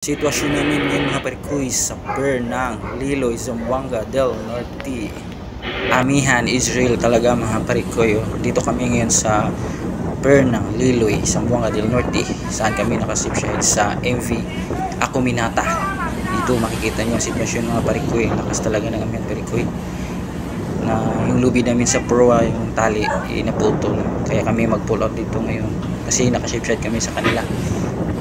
Sitwasyon namin ngayon mga parikoy sa pier ng Liloy, Zamboanga del Norte. Amihan, Israel talaga mga parikoy. oh. Dito kami ngayon sa pier ng Liloy, Zamboanga del Norte. Saan kami nakasipside sa MV Akuminata. Dito makikita nyo ang sitwasyon mga. Ang lakas talaga ng amihan parikoy. Na yung lubid namin sa proa, yung tali, eh, naputol. Kaya kami mag-pull out dito ngayon. Kasi nakasipside kami sa kanila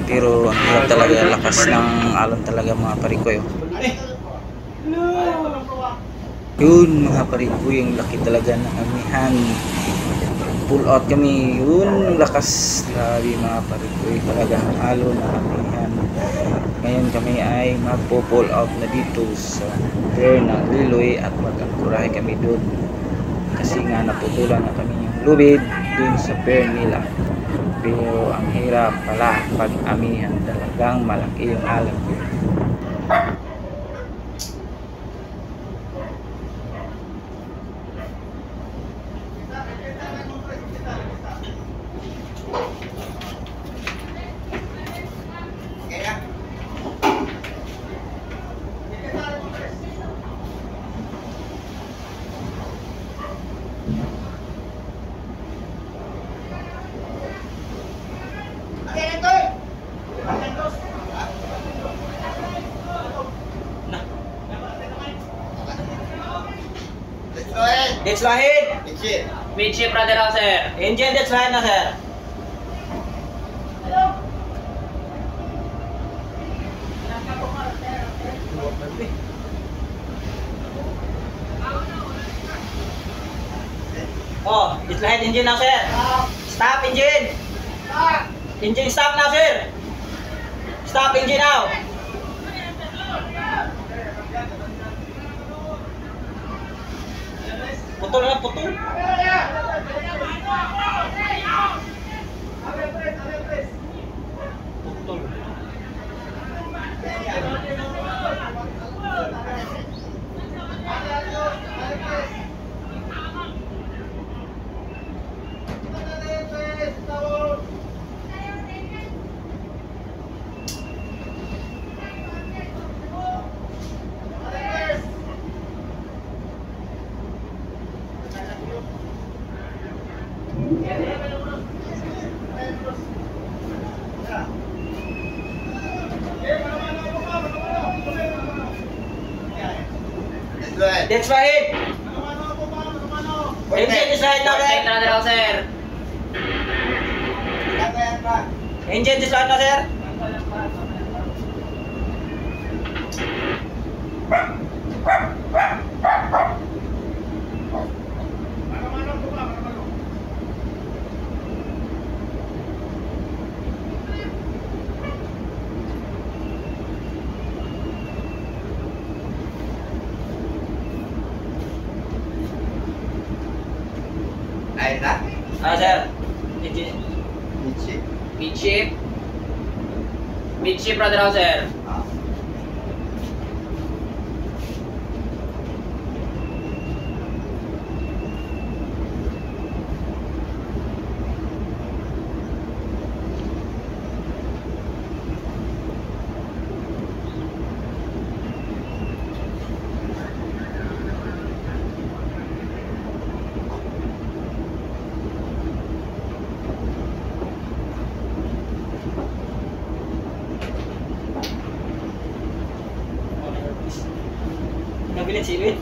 pero ang hirap talaga lakas ng alon talaga mga parikoy oh. yun mga parikoy ang laki talaga ng amihan. Pull out kami. Yun lakas. Grabe mga parikoy talaga ang alon ng amihan. Ngayon kami ay magpo pull out na dito sa pier ng Liloy at mag-angkurahe kami doon kasi nga naputulan na kami yung lubid dun sa pier nila pero ang hirap pala pag amihan talagang malaki yung alam ko It's Wahid. Kecil. Midship brother ako, sir. Engine, that's right na, sir. Hello. Oh, it's Wahid engine now, sir. Stop engine. Stop. Engine stop now, sir. Stop engine now. Potol, ¿verdad? Potol. Potol. Putol. Dua. That's Wahid. Engine is right now, sir. na daw, sir. Engine is right now, sir. Air na? Ah, sir. Engine. Kecil. Midship. Midship brother ako, sir. Ah. Nabilin si Luis.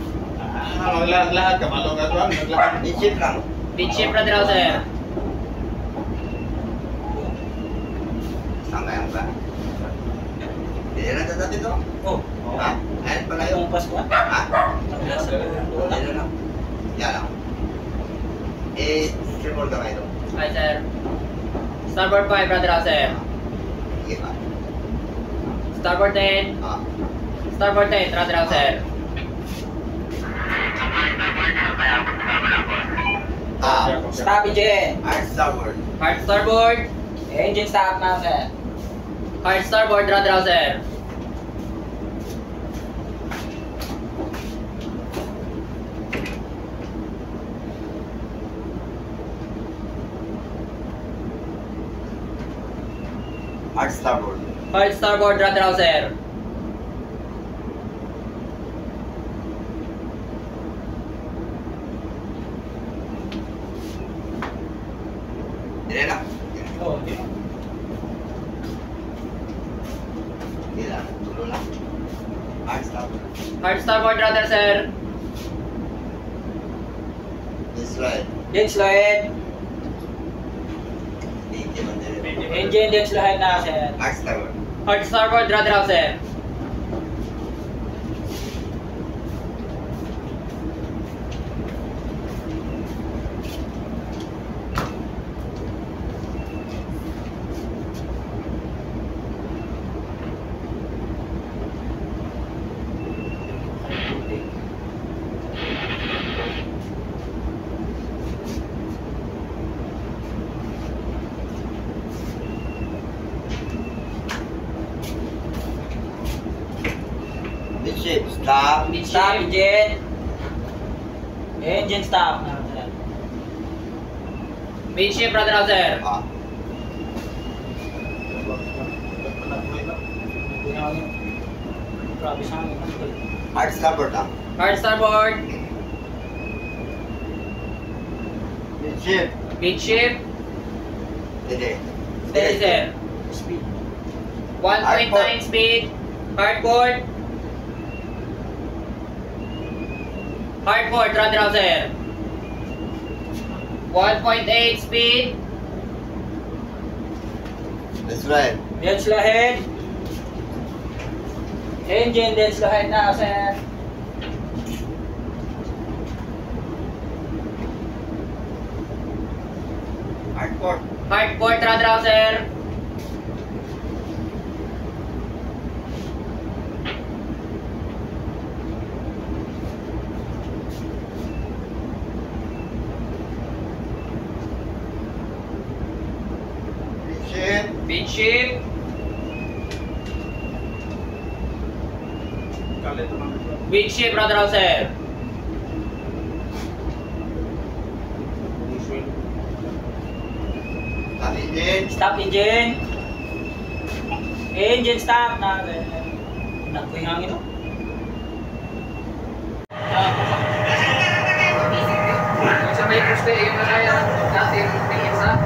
Ah, maglahat-lahat ka, malong ka doon. Maglahat. Kecil lang. Midship brother ako, sir. Sama yang ba? Hindi na dati dito. Oh. Ha? Ayan pala yung... Yung pas ko. Ha? Nasa doon. Yan lang. Yan lang. Eh, sure ka kayo. Hi, sir. Starboard 5 brother ako, sir. Sige pa. Starboard 10. Ah. Starboard 10 brother ako, sir. Ah. Stop engine. Air starboard. Hard starboard. Engine stop now, sir. Hard starboard brother ako, sir. Hard starboard. Hard starboard rudder out, sir. Hard stop. Hard starboard rudder, sir. Din slide. Man dire. Engine din slide na, sir. Hard stop. Hard starboard rudder sir. Ship. Stop. Mid Stop, engine. Engine stop. Mid ship out, sir. Ah. Amin. Hard starboard lang. Hard starboard. This ship. Mid ship. Dire. Steady, sir. Speed. 1.9 speed. Hardboard. Hardboard rudder out, sir. 1.8 speed. This right. Din slide. Engine din slide na, sir. Hard port. Hardboard rudder out, sir. This Mid ship rudder out, sir. Stop engine. Stop engine. Engine stop na, sir. Naku yung hangin, no? Sa may poste, yung na yan, dati, tingin sa.